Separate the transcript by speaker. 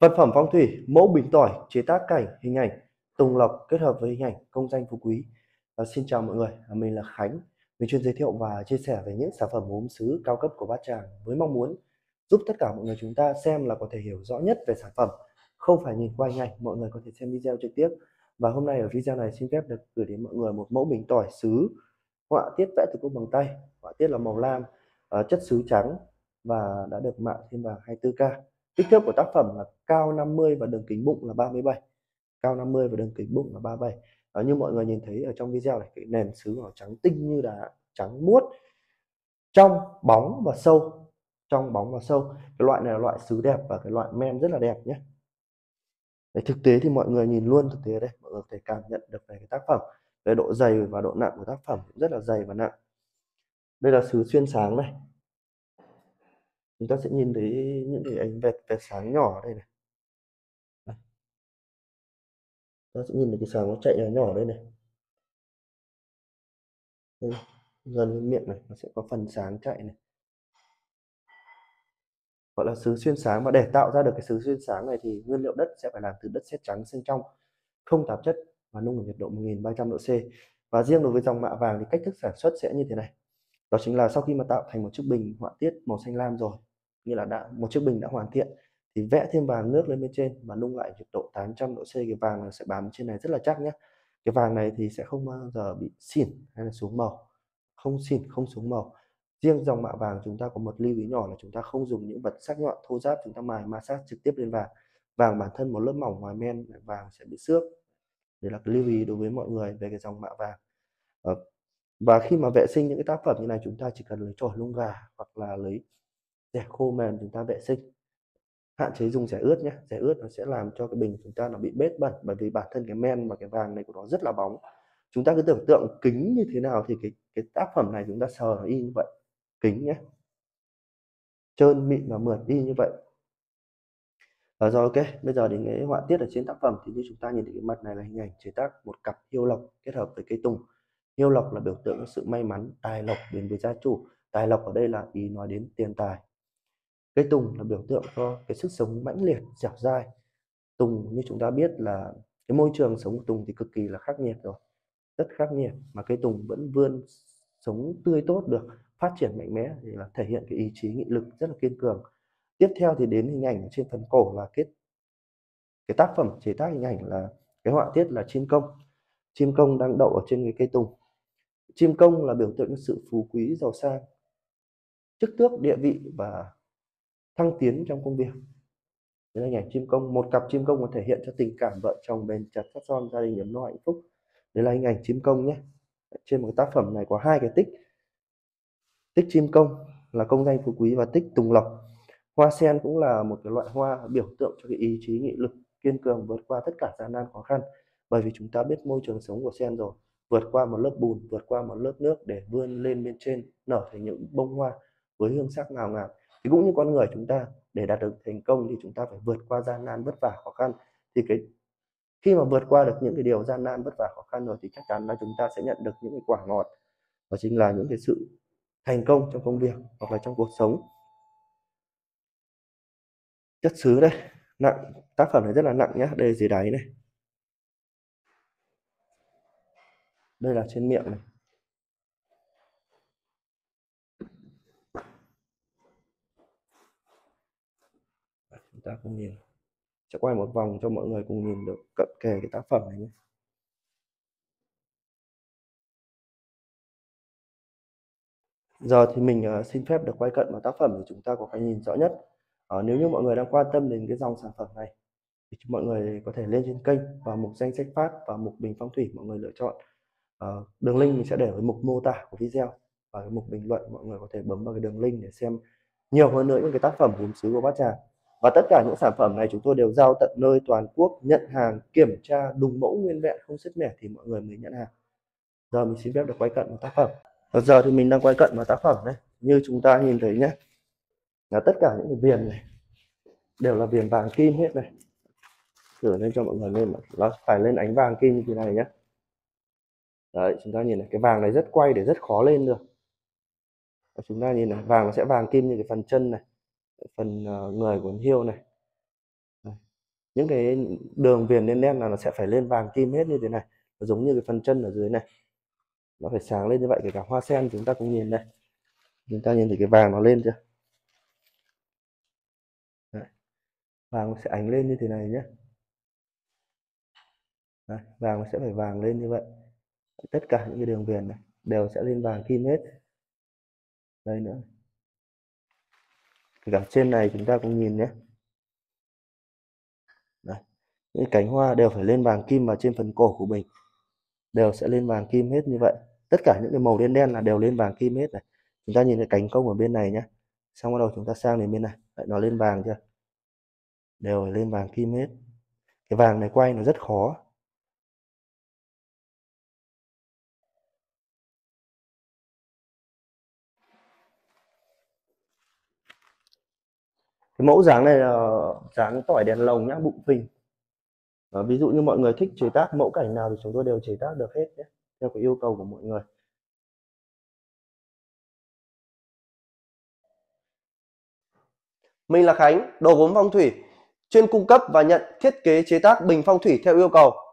Speaker 1: Vật phẩm phong thủy, mẫu bình tỏi, chế tác cảnh, hình ảnh, tùng lộc kết hợp với hình ảnh công danh phú quý. À, xin chào mọi người, à, mình là Khánh. Mình chuyên giới thiệu và chia sẻ về những sản phẩm gốm sứ cao cấp của Bát Tràng với mong muốn giúp tất cả mọi người chúng ta xem là có thể hiểu rõ nhất về sản phẩm, không phải nhìn qua hình ảnh, mọi người có thể xem video trực tiếp. Và hôm nay ở video này xin phép được gửi đến mọi người một mẫu bình tỏi sứ họa tiết vẽ từ cung bằng tay, họa tiết là màu lam, à, chất sứ trắng và đã được mạ thêm vàng 24K. Kích thước của tác phẩm là cao 50 và đường kính bụng là 37. Cao 50 và đường kính bụng là 37. À, như mọi người nhìn thấy ở trong video này, cái nền sứ màu trắng tinh như đá, trắng muốt, trong bóng và sâu, trong bóng và sâu. Cái loại này là loại sứ đẹp và cái loại men rất là đẹp nhé. Đấy, thực tế thì mọi người nhìn luôn thực tế đây, mọi người có thể cảm nhận được về cái tác phẩm, về độ dày và độ nặng của tác phẩm cũng rất là dày và nặng. Đây là sứ xuyên sáng này, chúng ta sẽ nhìn thấy những cái ánh vệt vẹt sáng nhỏ đây này. Đây. ta sẽ nhìn thấy cái sáng nó chạy nhỏ nhỏ đây này. Đây, gần miệng này nó sẽ có phần sáng chạy này. Gọi là sứ xuyên sáng. Và để tạo ra được cái sứ xuyên sáng này thì nguyên liệu đất sẽ phải làm từ đất sét trắng xương trong không tạp chất và nung ở nhiệt độ 1300 độ C. Và riêng đối với dòng mạ vàng thì cách thức sản xuất sẽ như thế này. Đó chính là sau khi mà tạo thành một chiếc bình họa tiết màu xanh lam rồi như là đã, một chiếc bình đã hoàn thiện thì vẽ thêm vàng nước lên bên trên và nung lại nhiệt độ 800 độ C. Cái vàng sẽ bám trên này rất là chắc nhé cái vàng này thì sẽ không bao giờ bị xỉn hay là xuống màu. Không xỉn, không xuống màu. Riêng dòng mạ vàng chúng ta có một lưu ý nhỏ là chúng ta không dùng những vật sắc nhọn, thô ráp, chúng ta mài ma sát trực tiếp lên vàng. Vàng bản thân một lớp mỏng ngoài men, vàng sẽ bị xước. Đấy là cái lưu ý đối với mọi người về cái dòng mạ vàng. Ờ, và khi mà vệ sinh những cái tác phẩm như này, chúng ta chỉ cần lấy chổi lông gà hoặc là lấy rẻ khô mềm chúng ta vệ sinh. Hạn chế dùng rẻ ướt nhé. Rẻ ướt nó sẽ làm cho cái bình chúng ta nó bị bết bẩn bởi vì bản thân cái men và cái vàng này của nó rất là bóng. Chúng ta cứ tưởng tượng kính như thế nào thì cái cái tác phẩm này chúng ta sờ nó y như vậy. Kính nhé. Trơn mịn và mượt y như vậy. Và rồi, ok, bây giờ đến cái họa tiết ở trên tác phẩm. Thì như chúng ta nhìn thấy cái mặt này là hình ảnh chế tác một cặp hiêu lộc kết hợp với cây tùng. Hiêu lộc là biểu tượng của sự may mắn tài lộc đến với gia chủ. Tài lộc ở đây là ý nói đến tiền tài cây tùng là biểu tượng cho cái sức sống mãnh liệt, dẻo dai. Tùng, như chúng ta biết là cái môi trường sống của tùng thì cực kỳ là khắc nghiệt rồi, rất khắc nghiệt, mà cây tùng vẫn vươn sống tươi tốt được, phát triển mạnh mẽ thì là thể hiện cái ý chí, nghị lực rất là kiên cường. Tiếp theo thì đến hình ảnh trên phần cổ là kết, cái tác phẩm chế tác hình ảnh là cái họa tiết là chim công. Chim công đang đậu ở trên cái cây tùng. Chim công là biểu tượng sự phú quý giàu sang, chức tước địa vị và thăng tiến trong công việc. Đây là hình ảnh chim công, một cặp chim công có thể hiện cho tình cảm vợ chồng bền chặt sắt son, gia đình ấm no, hạnh phúc. Đây là hình ảnh chim công nhé. Trên một tác phẩm này có hai cái tích. Tích chim công là công danh phú quý và tích tùng lộc. Hoa sen cũng là một cái loại hoa biểu tượng cho cái ý chí, nghị lực, kiên cường vượt qua tất cả gian nan khó khăn. Bởi vì chúng ta biết môi trường sống của sen rồi, vượt qua một lớp bùn, vượt qua một lớp nước để vươn lên bên trên, nở thành những bông hoa với hương sắc ngào ngạt thì cũng như con người chúng ta, để đạt được thành công thì chúng ta phải vượt qua gian nan vất vả khó khăn. Thì cái, khi mà vượt qua được những cái điều gian nan vất vả khó khăn rồi thì chắc chắn là chúng ta sẽ nhận được những cái quả ngọt. Và chính là những cái sự thành công trong công việc hoặc là trong cuộc sống. Chất xứ đây, nặng, tác phẩm này rất là nặng nhé đây dưới đáy này. Đây là trên miệng này. Chúng ta cùng nhìn. Sẽ quay một vòng cho mọi người cùng nhìn được cận kề cái tác phẩm này nhé. Giờ thì mình uh, xin phép được quay cận vào tác phẩm để chúng ta có cái nhìn rõ nhất. Uh, nếu như mọi người đang quan tâm đến cái dòng sản phẩm này thì mọi người có thể lên trên kênh và mục danh sách phát và mục bình phong thủy mọi người lựa chọn. Uh, đường link mình sẽ để ở mục mô tả của video và cái mục bình luận mọi người có thể bấm vào cái đường link để xem nhiều hơn nữa những cái tác phẩm gốm sứ của bát tràng và tất cả những sản phẩm này chúng tôi đều giao tận nơi toàn quốc nhận hàng, kiểm tra đúng mẫu nguyên vẹn, không sứt mẻ thì mọi người mới nhận hàng. Giờ mình xin phép được quay cận vào tác phẩm. Và giờ thì mình đang quay cận vào tác phẩm đây như chúng ta nhìn thấy nhé là tất cả những cái viền này đều là viền vàng kim hết này. Thử lên cho mọi người lên nó phải lên ánh vàng kim như thế này nhé đấy, chúng ta nhìn này, cái vàng này rất quay để rất khó lên được. Và chúng ta nhìn này, vàng nó sẽ vàng kim như cái phần chân này phần ờ, người của hiêu này. Những cái đường viền lên đen là nó sẽ phải lên vàng kim hết như thế này giống như cái phần chân ở dưới này. Nó phải sáng lên như vậy, kể cả hoa sen chúng ta cũng nhìn đây. Chúng ta nhìn thấy cái vàng nó lên chưa? Đấy. vàng nó sẽ ánh lên như thế này nhé Đấy. vàng nó sẽ phải vàng lên như vậy. Tất cả những cái đường viền này đều sẽ lên vàng kim hết. Đây nữa kể cả trên này chúng ta cũng nhìn nhé. Đấy. những cánh hoa đều phải lên vàng kim và trên phần cổ của mình. Đều sẽ lên vàng kim hết như vậy. Tất cả những cái màu đen đen là đều lên vàng kim hết này. Chúng ta nhìn cái cánh công ở bên này nhé xong bắt đầu chúng ta sang đến bên này. Đấy, nó lên vàng chưa? Đều lên vàng kim hết. Cái vàng này quay nó rất khó. Cái mẫu dáng này là dáng tỏi đèn lồng nhá bụng phình à, ví dụ như mọi người thích chế tác mẫu cảnh nào thì chúng tôi đều chế tác được hết nhé theo cái yêu cầu của mọi người
Speaker 2: Mình là Khánh, đồ gốm phong thủy, chuyên cung cấp và nhận thiết kế chế tác bình phong thủy theo yêu cầu.